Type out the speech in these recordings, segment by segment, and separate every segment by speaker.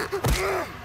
Speaker 1: Ugh!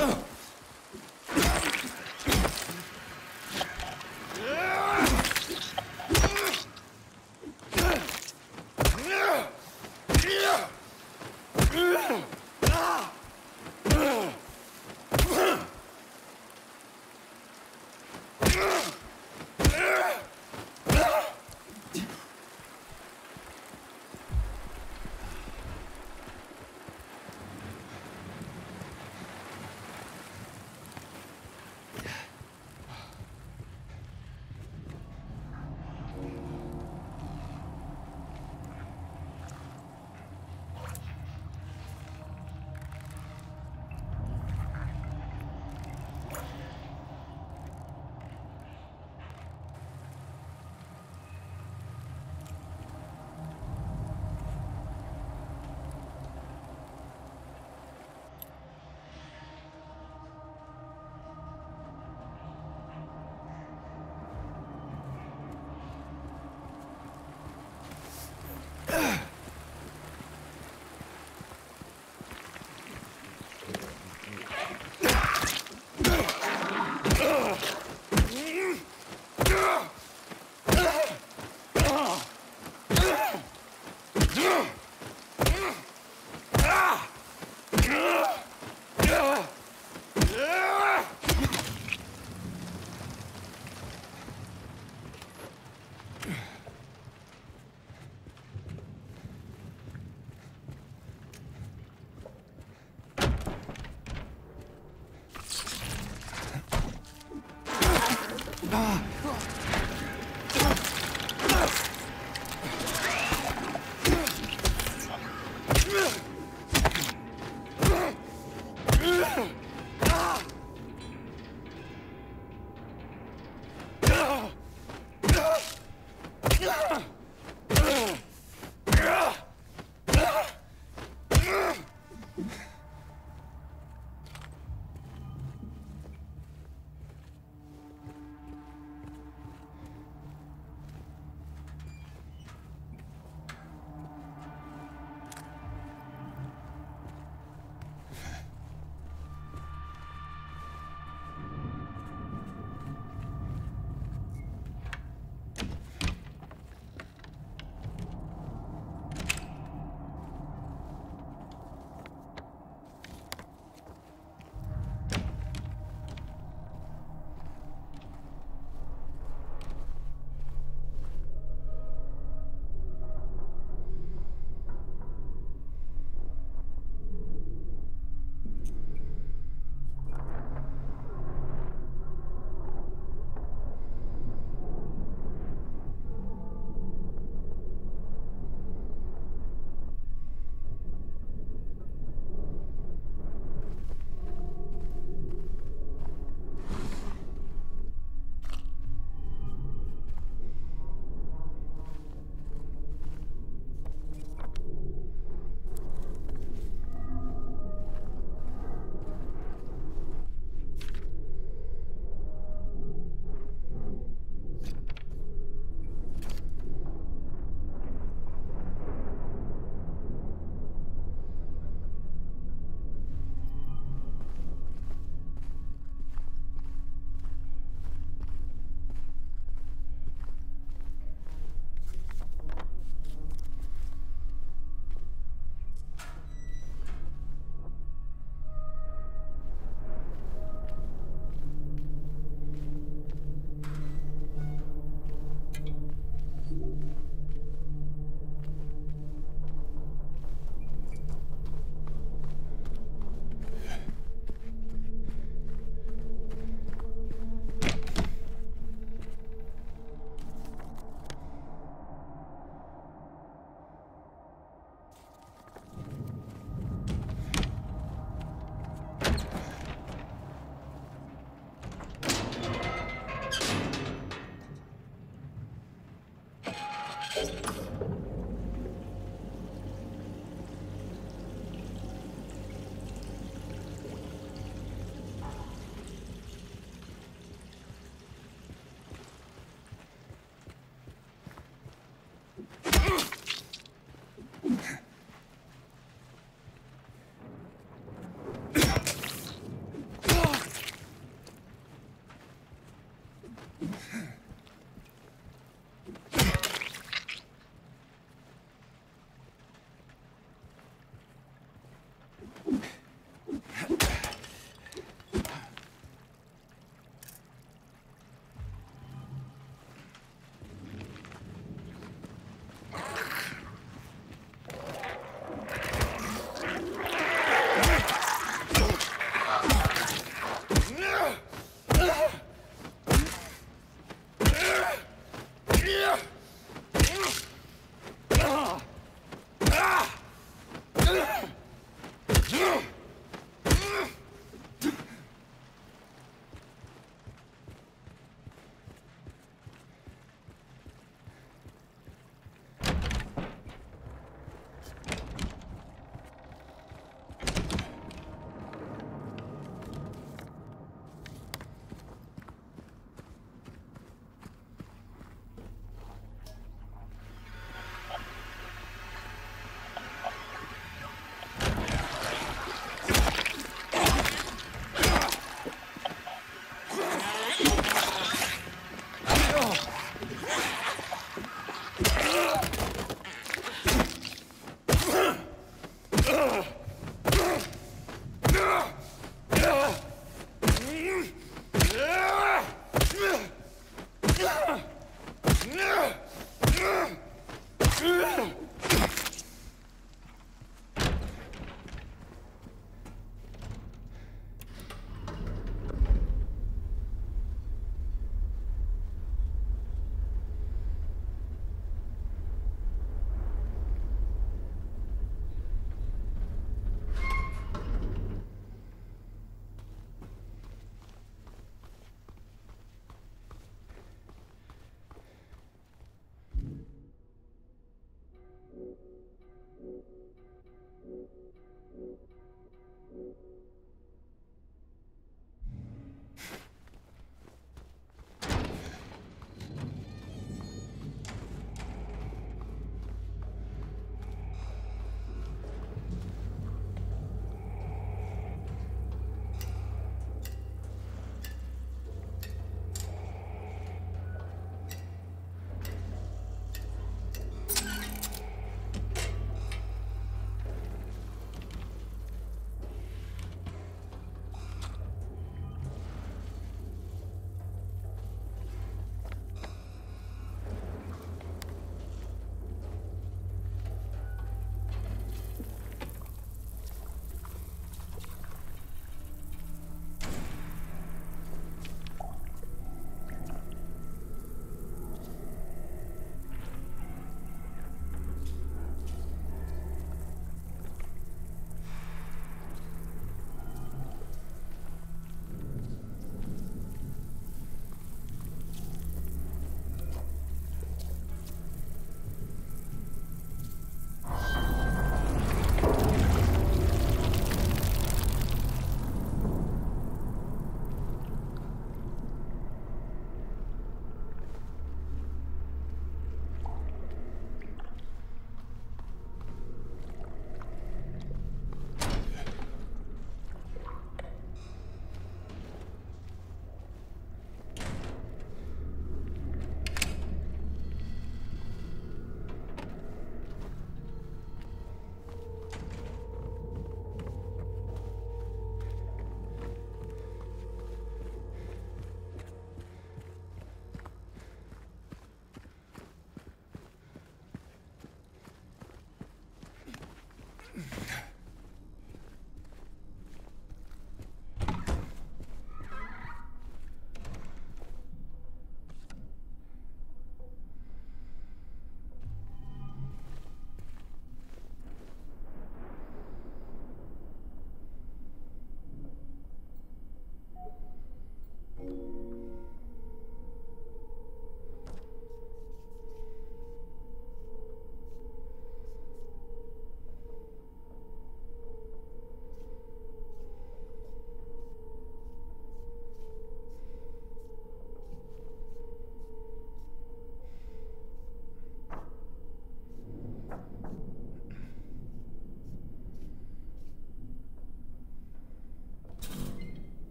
Speaker 2: Ugh.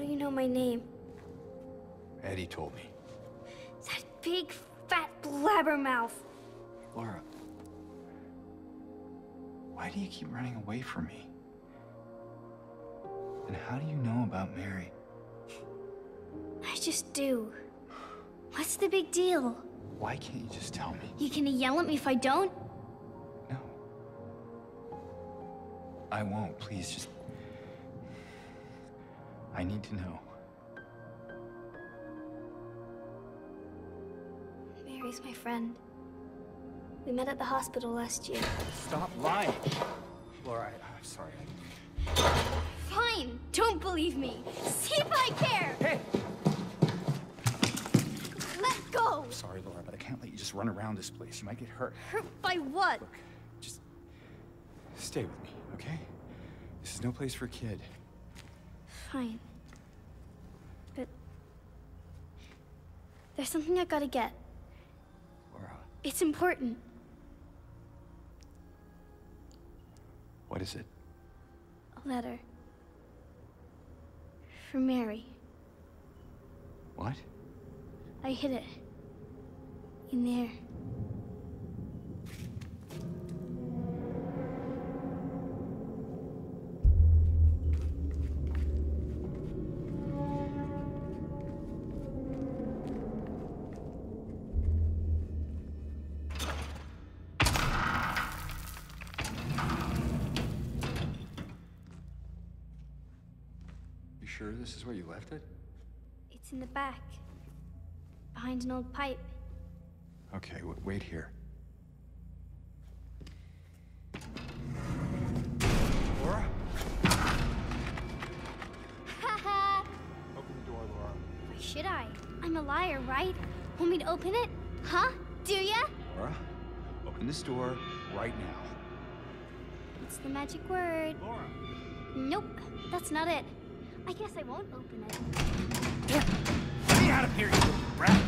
Speaker 2: Do you know my name?
Speaker 3: Eddie told me.
Speaker 2: That big, fat blabbermouth.
Speaker 3: Laura. Why do you keep running away from me? And how do you know about Mary?
Speaker 2: I just do. What's the big deal?
Speaker 3: Why can't you just tell me?
Speaker 2: You gonna yell at me if I don't?
Speaker 3: No. I won't. Please, just. Need to know.
Speaker 2: Mary's my friend. We met at the hospital last year.
Speaker 3: Stop lying! Laura, I, I'm sorry.
Speaker 2: Fine, don't believe me. See if I care.
Speaker 3: Hey!
Speaker 2: Let go.
Speaker 3: I'm sorry, Laura, but I can't let you just run around this place. You might get hurt.
Speaker 2: Hurt by what?
Speaker 3: Look, just stay with me, okay? This is no place for a kid.
Speaker 2: Fine. There's something I gotta get.
Speaker 3: Laura,
Speaker 2: It's important.
Speaker 3: what is it?
Speaker 2: A letter. For Mary.
Speaker 3: What?
Speaker 2: I hid it. In there.
Speaker 3: Is left it?
Speaker 2: It's in the back. Behind an old pipe.
Speaker 3: Okay, w- wait here. Laura?
Speaker 2: Haha!
Speaker 3: Open the door, Laura.
Speaker 2: Why should I? I'm a liar, right? Want me to open it? Huh? Do ya?
Speaker 3: Laura, open this door right now.
Speaker 2: It's the magic word.
Speaker 3: Laura!
Speaker 2: Nope, that's not it. I guess I won't open it.
Speaker 3: Get me out of here, you little brat!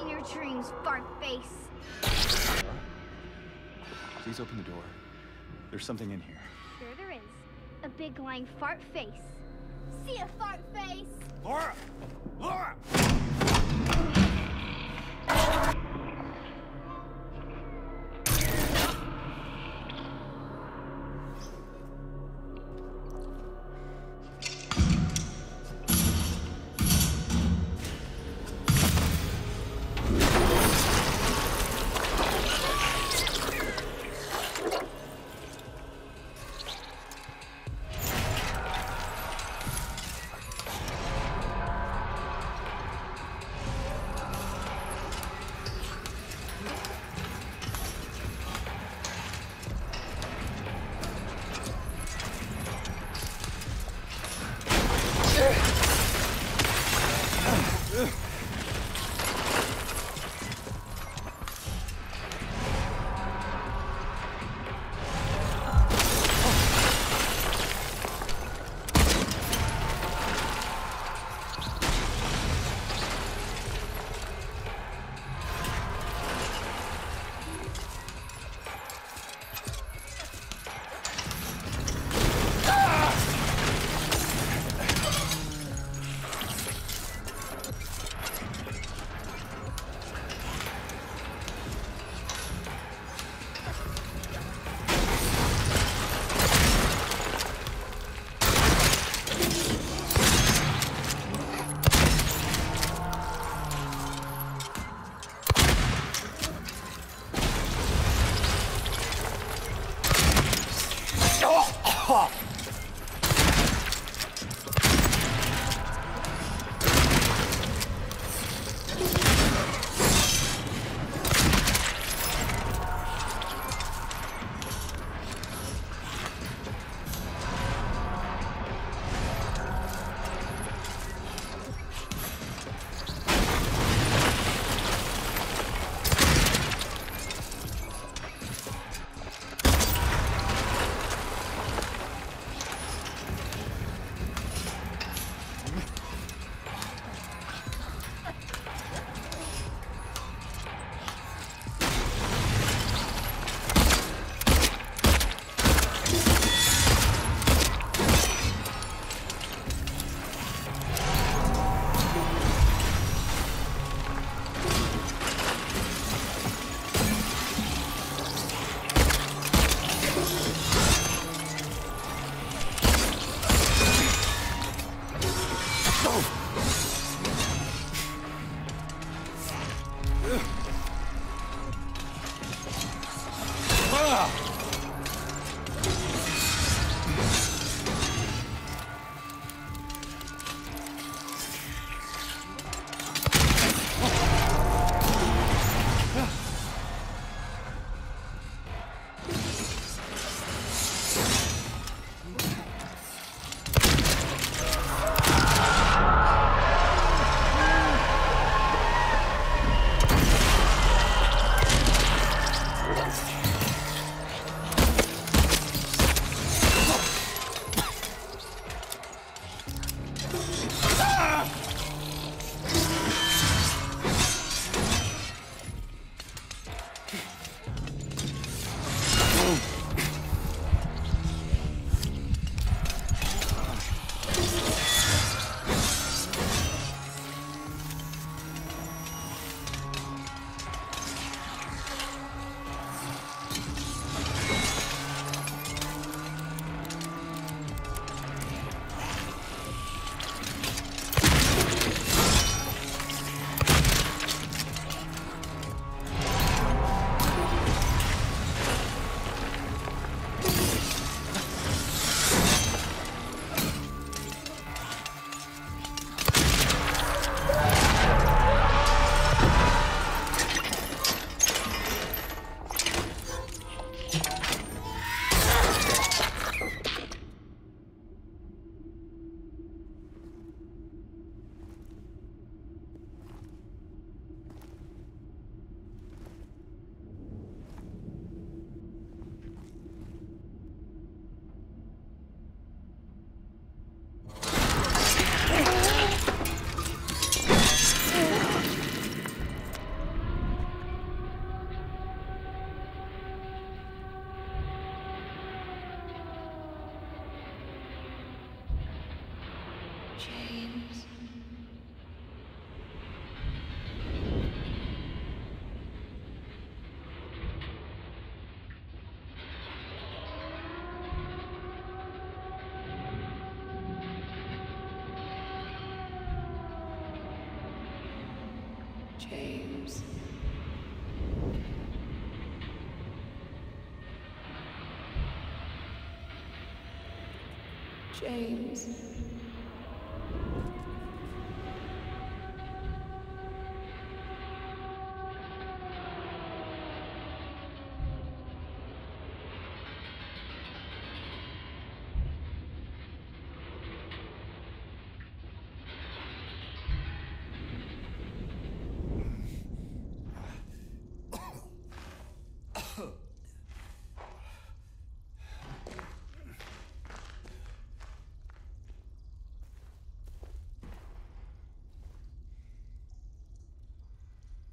Speaker 2: In your dreams, fart face.
Speaker 3: Please open the door. There's something in here.
Speaker 2: Sure there is. A big lying fart face. See a fart face!
Speaker 3: Laura! Laura! cough.
Speaker 2: James. James.